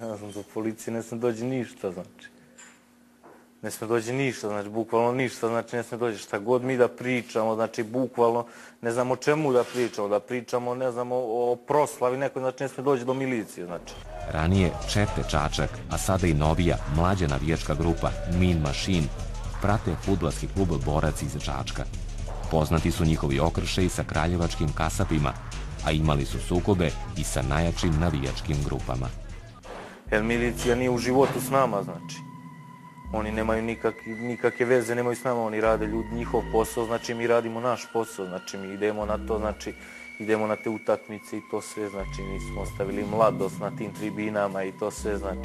Ne znam, do policije ne sme dođe ništa, znači. Ne sme dođe ništa, znači, bukvalno ništa, znači, ne sme dođe šta god mi da pričamo, znači, bukvalno, ne znam o čemu da pričamo, da pričamo, ne znam, o, proslavi nekoj, znači, ne sme dođe do milicije, znači. Ranije Čete Čačak, a sada i novija, mlađa navijačka grupa Mean Machine, prate futbalski klub Borac iz Čačka. Poznati su njihovi okršeji sa kraljevačkim kasapima, a imali su sukobe i sa najjačim navijačkim grupama. Jer milicija nije u životu s nama, znači. Oni nemaju nikakve, nikakve veze, nemaju s nama, oni rade ljudi njihov posao, znači mi radimo naš posao, znači mi idemo na to, znači idemo na te utakmice i to sve, znači mi smo ostavili mladost na tim tribinama i to sve, znači